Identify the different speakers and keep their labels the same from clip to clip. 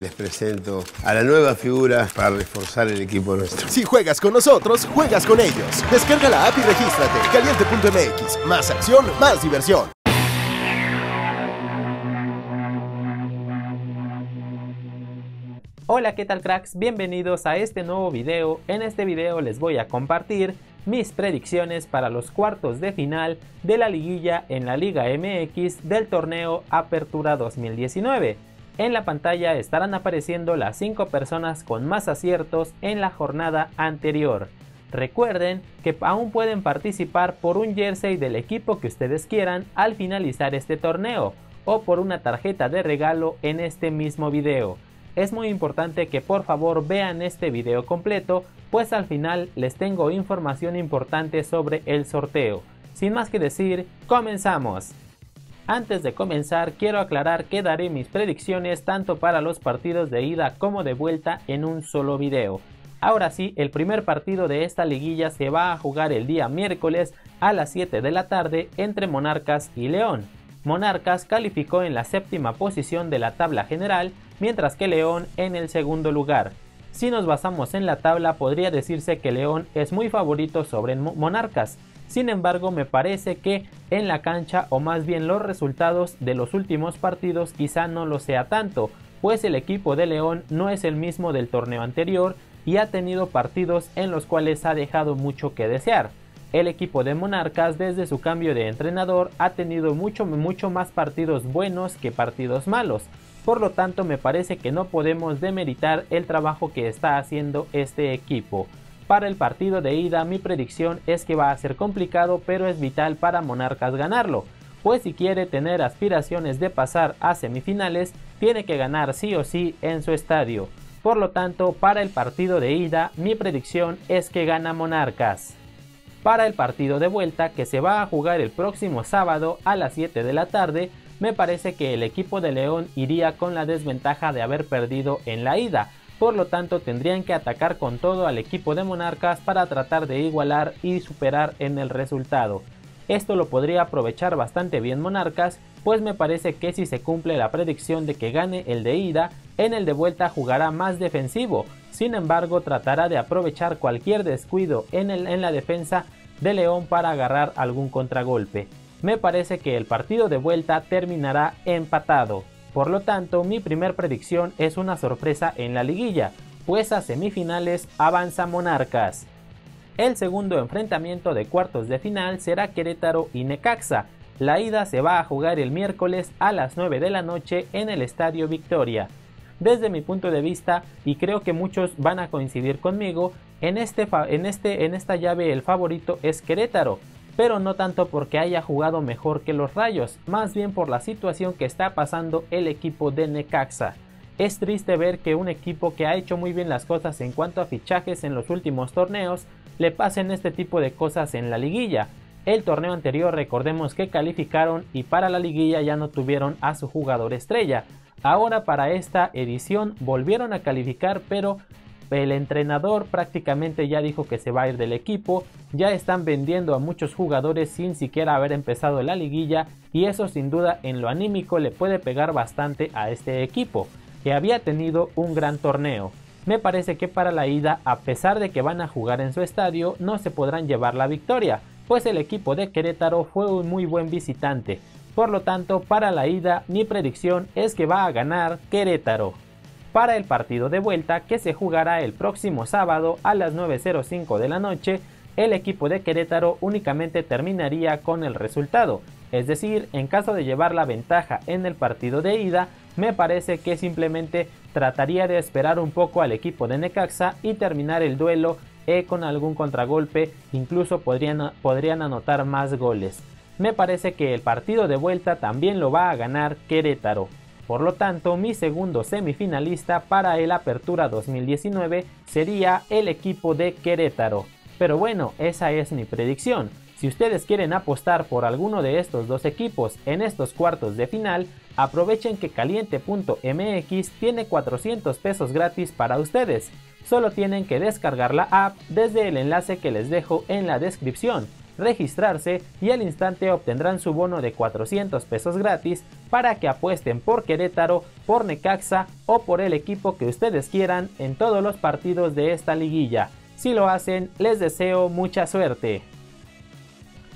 Speaker 1: Les presento a la nueva figura para reforzar el equipo nuestro.
Speaker 2: Si juegas con nosotros, juegas con ellos. Descarga la app y regístrate. Caliente.mx. Más acción, más diversión.
Speaker 3: Hola, ¿qué tal cracks? Bienvenidos a este nuevo video. En este video les voy a compartir mis predicciones para los cuartos de final de la liguilla en la Liga MX del torneo Apertura 2019. En la pantalla estarán apareciendo las 5 personas con más aciertos en la jornada anterior. Recuerden que aún pueden participar por un jersey del equipo que ustedes quieran al finalizar este torneo o por una tarjeta de regalo en este mismo video. Es muy importante que por favor vean este video completo pues al final les tengo información importante sobre el sorteo. Sin más que decir, comenzamos. Antes de comenzar, quiero aclarar que daré mis predicciones tanto para los partidos de ida como de vuelta en un solo video. Ahora sí, el primer partido de esta liguilla se va a jugar el día miércoles a las 7 de la tarde entre Monarcas y León. Monarcas calificó en la séptima posición de la tabla general, mientras que León en el segundo lugar. Si nos basamos en la tabla podría decirse que León es muy favorito sobre Monarcas, sin embargo, me parece que en la cancha o más bien los resultados de los últimos partidos quizá no lo sea tanto, pues el equipo de León no es el mismo del torneo anterior y ha tenido partidos en los cuales ha dejado mucho que desear. El equipo de Monarcas desde su cambio de entrenador ha tenido mucho, mucho más partidos buenos que partidos malos. Por lo tanto me parece que no podemos demeritar el trabajo que está haciendo este equipo. Para el partido de ida mi predicción es que va a ser complicado pero es vital para Monarcas ganarlo, pues si quiere tener aspiraciones de pasar a semifinales tiene que ganar sí o sí en su estadio. Por lo tanto, para el partido de ida mi predicción es que gana Monarcas. Para el partido de vuelta que se va a jugar el próximo sábado a las 7 de la tarde, me parece que el equipo de León iría con la desventaja de haber perdido en la ida, por lo tanto tendrían que atacar con todo al equipo de Monarcas para tratar de igualar y superar en el resultado. Esto lo podría aprovechar bastante bien Monarcas, pues me parece que si se cumple la predicción de que gane el de ida, en el de vuelta jugará más defensivo, sin embargo tratará de aprovechar cualquier descuido en, en la defensa de León para agarrar algún contragolpe. Me parece que el partido de vuelta terminará empatado. Por lo tanto, mi primer predicción es una sorpresa en la liguilla, pues a semifinales avanza Monarcas. El segundo enfrentamiento de cuartos de final será Querétaro y Necaxa. La ida se va a jugar el miércoles a las 9 de la noche en el Estadio Victoria. Desde mi punto de vista, y creo que muchos van a coincidir conmigo, en, este, en, este, en esta llave el favorito es Querétaro, pero no tanto porque haya jugado mejor que los Rayos, más bien por la situación que está pasando el equipo de Necaxa. Es triste ver que un equipo que ha hecho muy bien las cosas en cuanto a fichajes en los últimos torneos le pasen este tipo de cosas en la liguilla. El torneo anterior recordemos que calificaron y para la liguilla ya no tuvieron a su jugador estrella. Ahora para esta edición volvieron a calificar pero el entrenador prácticamente ya dijo que se va a ir del equipo, ya están vendiendo a muchos jugadores sin siquiera haber empezado la liguilla y eso sin duda en lo anímico le puede pegar bastante a este equipo, que había tenido un gran torneo. Me parece que para la ida, a pesar de que van a jugar en su estadio, no se podrán llevar la victoria, pues el equipo de Querétaro fue un muy buen visitante. Por lo tanto, para la ida, mi predicción es que va a ganar Querétaro para el partido de vuelta que se jugará el próximo sábado a las 9.05 de la noche, el equipo de Querétaro únicamente terminaría con el resultado, es decir, en caso de llevar la ventaja en el partido de ida, me parece que simplemente trataría de esperar un poco al equipo de Necaxa y terminar el duelo e con algún contragolpe, incluso podrían, podrían anotar más goles. Me parece que el partido de vuelta también lo va a ganar Querétaro. Por lo tanto, mi segundo semifinalista para el Apertura 2019 sería el equipo de Querétaro. Pero bueno, esa es mi predicción. Si ustedes quieren apostar por alguno de estos dos equipos en estos cuartos de final, aprovechen que caliente.mx tiene 400 pesos gratis para ustedes. Solo tienen que descargar la app desde el enlace que les dejo en la descripción registrarse y al instante obtendrán su bono de 400 pesos gratis para que apuesten por Querétaro, por Necaxa o por el equipo que ustedes quieran en todos los partidos de esta liguilla. Si lo hacen, les deseo mucha suerte.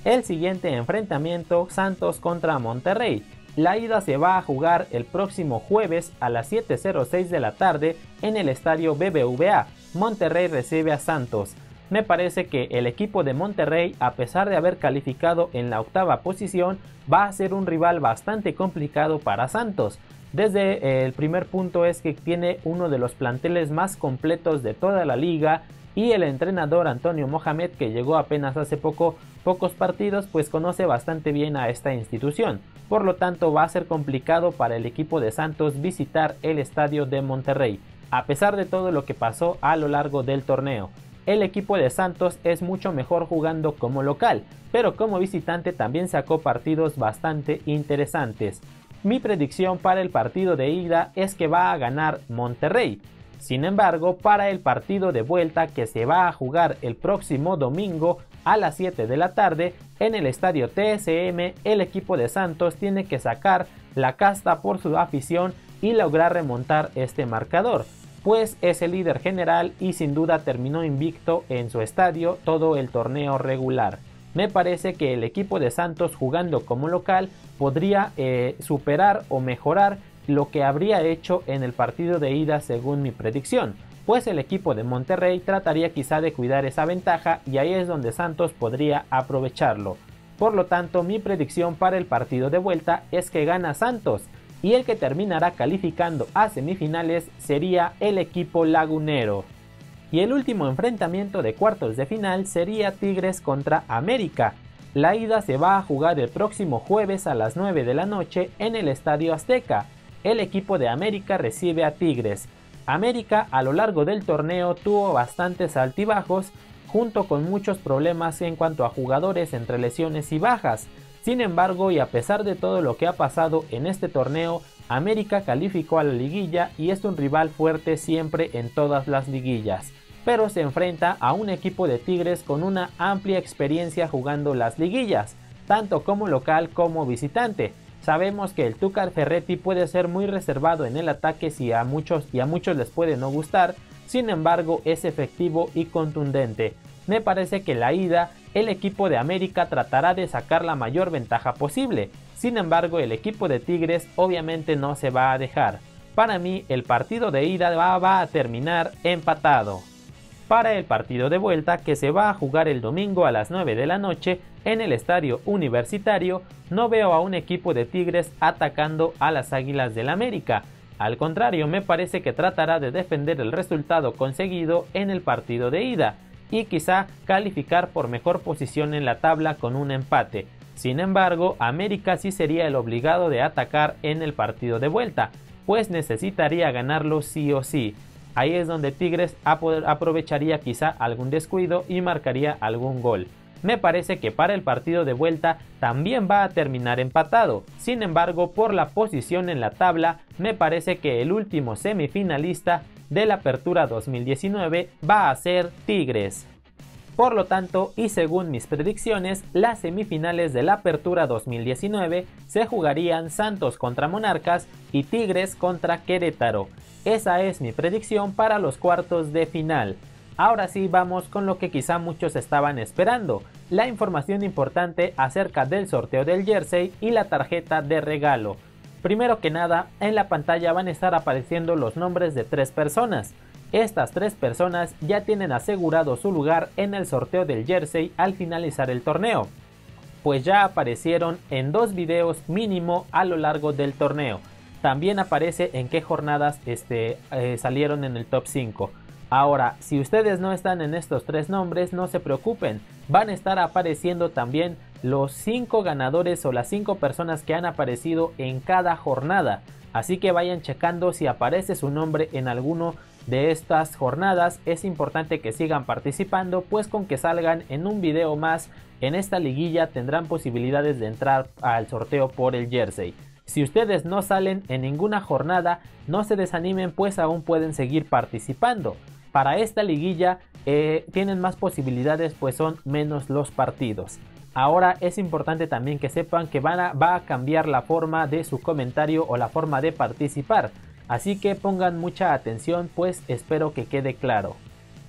Speaker 3: El siguiente enfrentamiento Santos contra Monterrey. La ida se va a jugar el próximo jueves a las 7.06 de la tarde en el estadio BBVA. Monterrey recibe a Santos. Me parece que el equipo de Monterrey, a pesar de haber calificado en la octava posición, va a ser un rival bastante complicado para Santos. Desde eh, el primer punto es que tiene uno de los planteles más completos de toda la liga y el entrenador Antonio Mohamed que llegó apenas hace poco pocos partidos pues conoce bastante bien a esta institución. Por lo tanto va a ser complicado para el equipo de Santos visitar el estadio de Monterrey, a pesar de todo lo que pasó a lo largo del torneo. El equipo de Santos es mucho mejor jugando como local, pero como visitante también sacó partidos bastante interesantes. Mi predicción para el partido de ida es que va a ganar Monterrey. Sin embargo, para el partido de vuelta que se va a jugar el próximo domingo a las 7 de la tarde en el estadio TSM, el equipo de Santos tiene que sacar la casta por su afición y lograr remontar este marcador, pues es el líder general y sin duda terminó invicto en su estadio todo el torneo regular. Me parece que el equipo de Santos jugando como local podría eh, superar o mejorar lo que habría hecho en el partido de ida según mi predicción, pues el equipo de Monterrey trataría quizá de cuidar esa ventaja y ahí es donde Santos podría aprovecharlo. Por lo tanto, mi predicción para el partido de vuelta es que gana Santos y el que terminará calificando a semifinales sería el equipo lagunero. Y el último enfrentamiento de cuartos de final sería Tigres contra América. La ida se va a jugar el próximo jueves a las 9 de la noche en el Estadio Azteca el equipo de América recibe a Tigres. América a lo largo del torneo tuvo bastantes altibajos junto con muchos problemas en cuanto a jugadores entre lesiones y bajas. Sin embargo, y a pesar de todo lo que ha pasado en este torneo, América calificó a la liguilla y es un rival fuerte siempre en todas las liguillas. Pero se enfrenta a un equipo de Tigres con una amplia experiencia jugando las liguillas, tanto como local como visitante. Sabemos que el Tucar Ferretti puede ser muy reservado en el ataque si a muchos y a muchos les puede no gustar, sin embargo es efectivo y contundente. Me parece que la ida el equipo de América tratará de sacar la mayor ventaja posible, sin embargo el equipo de Tigres obviamente no se va a dejar. Para mí el partido de ida va, a terminar empatado para el partido de vuelta que se va a jugar el domingo a las 9 de la noche en el estadio universitario, no veo a un equipo de Tigres atacando a las Águilas del América. Al contrario, me parece que tratará de defender el resultado conseguido en el partido de ida y quizá calificar por mejor posición en la tabla con un empate. Sin embargo, América sí sería el obligado de atacar en el partido de vuelta, pues necesitaría ganarlo sí o sí. Ahí es donde Tigres aprovecharía quizá algún descuido y marcaría algún gol. Me parece que para el partido de vuelta también va a terminar empatado. Sin embargo, por la posición en la tabla, me parece que el último semifinalista de la Apertura 2019 va a ser Tigres. Por lo tanto, y según mis predicciones, las semifinales de la Apertura 2019 se jugarían Santos contra Monarcas y Tigres contra Querétaro. Esa es mi predicción para los cuartos de final. Ahora sí vamos con lo que quizá muchos estaban esperando, la información importante acerca del sorteo del jersey y la tarjeta de regalo. Primero que nada, en la pantalla van a estar apareciendo los nombres de tres personas. Estas tres personas ya tienen asegurado su lugar en el sorteo del jersey al finalizar el torneo, pues ya aparecieron en dos videos mínimo a lo largo del torneo. También aparece en qué jornadas este, eh, salieron en el top 5. Ahora, si ustedes no están en estos tres nombres, no se preocupen, van a estar apareciendo también los 5 ganadores o las 5 personas que han aparecido en cada jornada. Así que vayan checando si aparece su nombre en alguno de estas jornadas. Es importante que sigan participando, pues con que salgan en un video más en esta liguilla tendrán posibilidades de entrar al sorteo por el jersey. Si ustedes no salen en ninguna jornada, no se desanimen pues aún pueden seguir participando. Para esta liguilla eh, tienen más posibilidades pues son menos los partidos. Ahora es importante también que sepan que van a, va a cambiar la forma de su comentario o la forma de participar. Así que pongan mucha atención pues espero que quede claro.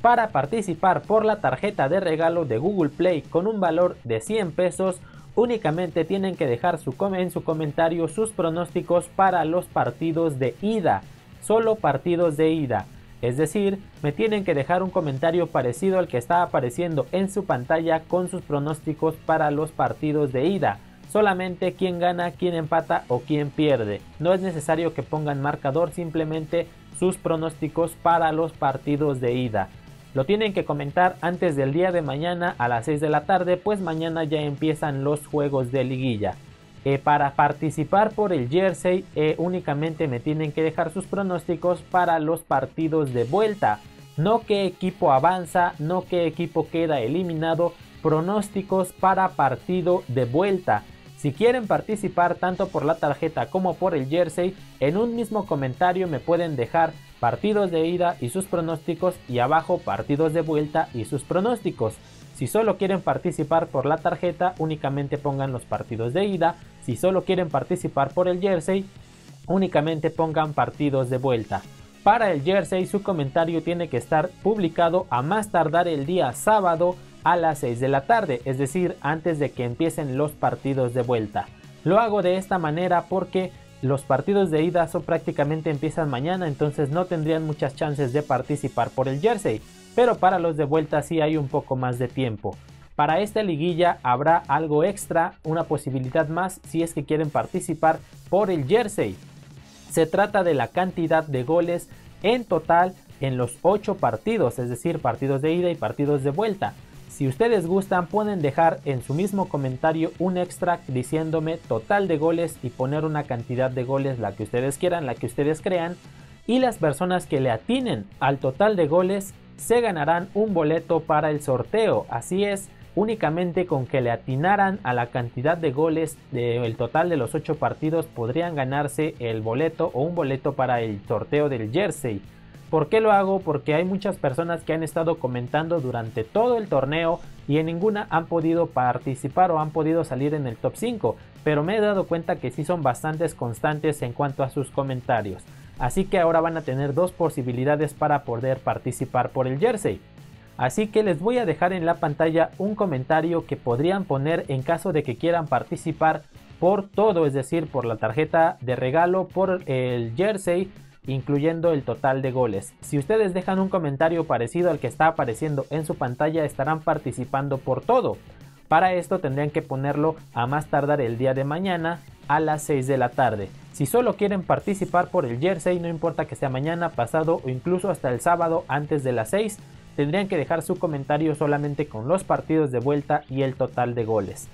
Speaker 3: Para participar por la tarjeta de regalo de Google Play con un valor de 100 pesos, únicamente tienen que dejar su en su comentario sus pronósticos para los partidos de ida. Solo partidos de ida. Es decir, me tienen que dejar un comentario parecido al que está apareciendo en su pantalla con sus pronósticos para los partidos de ida. Solamente quién gana, quién empata o quién pierde. No es necesario que pongan marcador, simplemente sus pronósticos para los partidos de ida. Lo tienen que comentar antes del día de mañana a las 6 de la tarde, pues mañana ya empiezan los juegos de liguilla. Eh, para participar por el jersey eh, únicamente me tienen que dejar sus pronósticos para los partidos de vuelta. No qué equipo avanza, no qué equipo queda eliminado, pronósticos para partido de vuelta. Si quieren participar tanto por la tarjeta como por el jersey, en un mismo comentario me pueden dejar partidos de ida y sus pronósticos y abajo partidos de vuelta y sus pronósticos. Si solo quieren participar por la tarjeta, únicamente pongan los partidos de ida. Si solo quieren participar por el jersey, únicamente pongan partidos de vuelta. Para el jersey, su comentario tiene que estar publicado a más tardar el día sábado a las 6 de la tarde, es decir, antes de que empiecen los partidos de vuelta. Lo hago de esta manera porque los partidos de ida son prácticamente empiezan mañana, entonces no tendrían muchas chances de participar por el jersey pero para los de vuelta sí hay un poco más de tiempo. Para esta liguilla habrá algo extra, una posibilidad más si es que quieren participar por el jersey. Se trata de la cantidad de goles en total en los 8 partidos, es decir, partidos de ida y partidos de vuelta. Si ustedes gustan pueden dejar en su mismo comentario un extra diciéndome total de goles y poner una cantidad de goles la que ustedes quieran, la que ustedes crean. Y las personas que le atinen al total de goles se ganarán un boleto para el sorteo. Así es, únicamente con que le atinaran a la cantidad de goles del total de los 8 partidos podrían ganarse el boleto o un boleto para el sorteo del jersey. ¿Por qué lo hago? Porque hay muchas personas que han estado comentando durante todo el torneo y en ninguna han podido participar o han podido salir en el top 5, pero me he dado cuenta que sí son bastantes constantes en cuanto a sus comentarios. Así que ahora van a tener dos posibilidades para poder participar por el jersey. Así que les voy a dejar en la pantalla un comentario que podrían poner en caso de que quieran participar por todo, es decir, por la tarjeta de regalo, por el jersey, incluyendo el total de goles. Si ustedes dejan un comentario parecido al que está apareciendo en su pantalla, estarán participando por todo. Para esto tendrían que ponerlo a más tardar el día de mañana a las 6 de la tarde. Si solo quieren participar por el jersey, no importa que sea mañana, pasado o incluso hasta el sábado antes de las 6, tendrían que dejar su comentario solamente con los partidos de vuelta y el total de goles.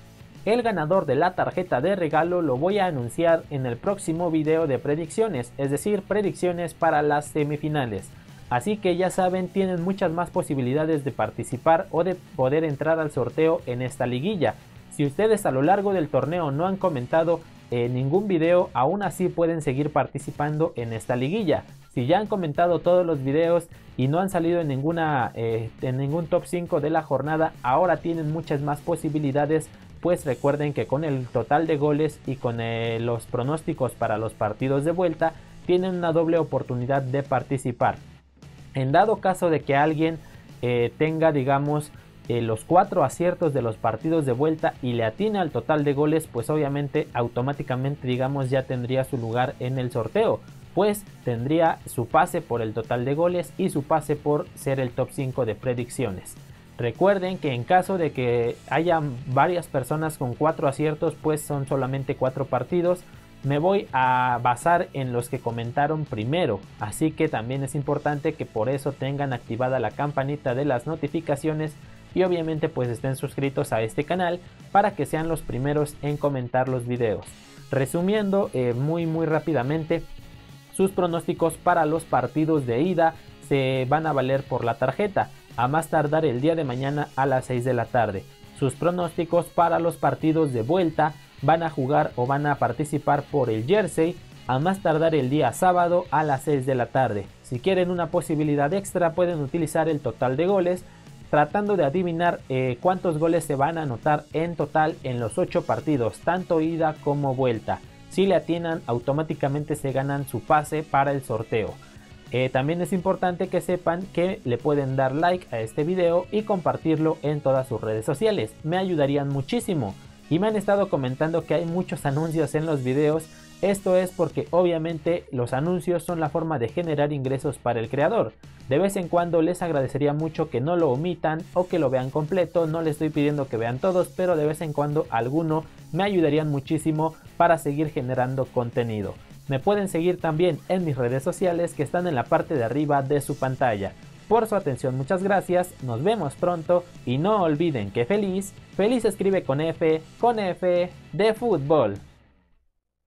Speaker 3: El ganador de la tarjeta de regalo lo voy a anunciar en el próximo video de predicciones, es decir, predicciones para las semifinales. Así que ya saben, tienen muchas más posibilidades de participar o de poder entrar al sorteo en esta liguilla. Si ustedes a lo largo del torneo no han comentado en ningún video, aún así pueden seguir participando en esta liguilla. Si ya han comentado todos los videos y no han salido en, ninguna, eh, en ningún top 5 de la jornada, ahora tienen muchas más posibilidades, pues recuerden que con el total de goles y con eh, los pronósticos para los partidos de vuelta, tienen una doble oportunidad de participar. En dado caso de que alguien eh, tenga, digamos, los cuatro aciertos de los partidos de vuelta y le atina al total de goles, pues obviamente automáticamente digamos ya tendría su lugar en el sorteo, pues tendría su pase por el total de goles y su pase por ser el top 5 de predicciones. Recuerden que en caso de que haya varias personas con cuatro aciertos, pues son solamente cuatro partidos. Me voy a basar en los que comentaron primero, así que también es importante que por eso tengan activada la campanita de las notificaciones y obviamente pues estén suscritos a este canal para que sean los primeros en comentar los videos. Resumiendo eh, muy muy rápidamente, sus pronósticos para los partidos de ida se van a valer por la tarjeta, a más tardar el día de mañana a las 6 de la tarde. Sus pronósticos para los partidos de vuelta van a jugar o van a participar por el jersey a más tardar el día sábado a las 6 de la tarde. Si quieren una posibilidad extra pueden utilizar el total de goles tratando de adivinar eh, cuántos goles se van a anotar en total en los 8 partidos, tanto ida como vuelta. Si le atinan, automáticamente se ganan su pase para el sorteo. Eh, también es importante que sepan que le pueden dar like a este video y compartirlo en todas sus redes sociales. Me ayudarían muchísimo. Y me han estado comentando que hay muchos anuncios en los videos. Esto es porque obviamente los anuncios son la forma de generar ingresos para el creador. De vez en cuando les agradecería mucho que no lo omitan o que lo vean completo. No les estoy pidiendo que vean todos, pero de vez en cuando alguno me ayudarían muchísimo para seguir generando contenido. Me pueden seguir también en mis redes sociales que están en la parte de arriba de su pantalla. Por su atención muchas gracias, nos vemos pronto y no olviden que feliz, feliz escribe con F, con F de fútbol.